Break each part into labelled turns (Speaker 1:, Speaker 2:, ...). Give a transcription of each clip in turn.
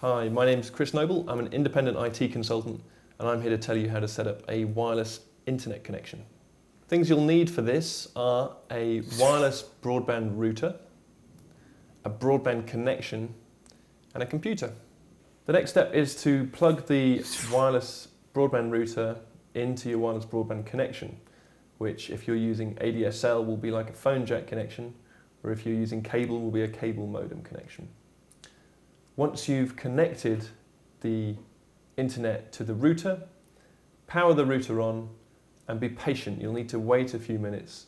Speaker 1: Hi, my name's Chris Noble. I'm an independent IT consultant and I'm here to tell you how to set up a wireless internet connection. Things you'll need for this are a wireless broadband router, a broadband connection and a computer. The next step is to plug the wireless broadband router into your wireless broadband connection, which if you're using ADSL will be like a phone jack connection, or if you're using cable will be a cable modem connection. Once you've connected the internet to the router, power the router on and be patient. You'll need to wait a few minutes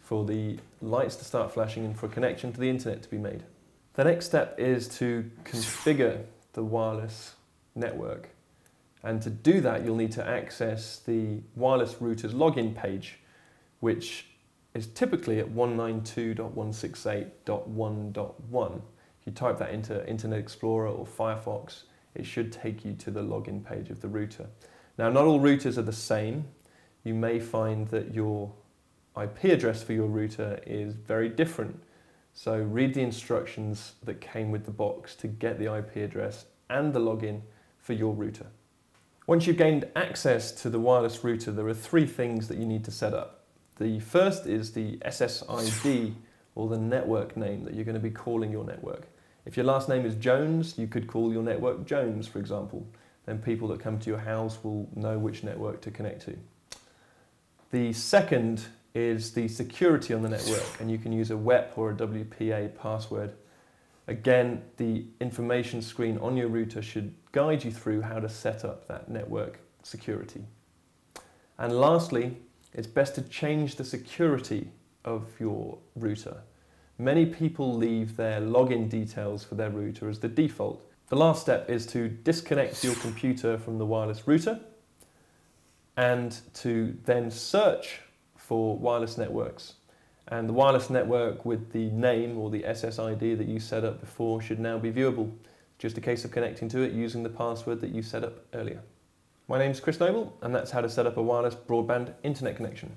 Speaker 1: for the lights to start flashing and for a connection to the internet to be made. The next step is to configure the wireless network. And to do that, you'll need to access the wireless router's login page, which is typically at 192.168.1.1. If you type that into Internet Explorer or Firefox, it should take you to the login page of the router. Now, not all routers are the same. You may find that your IP address for your router is very different. So read the instructions that came with the box to get the IP address and the login for your router. Once you've gained access to the wireless router, there are three things that you need to set up. The first is the SSID, or the network name that you're going to be calling your network. If your last name is Jones, you could call your network Jones, for example. Then people that come to your house will know which network to connect to. The second is the security on the network, and you can use a WEP or a WPA password Again, the information screen on your router should guide you through how to set up that network security. And lastly, it's best to change the security of your router. Many people leave their login details for their router as the default. The last step is to disconnect your computer from the wireless router and to then search for wireless networks and the wireless network with the name or the SSID that you set up before should now be viewable. Just a case of connecting to it using the password that you set up earlier. My name is Chris Noble and that's how to set up a wireless broadband internet connection.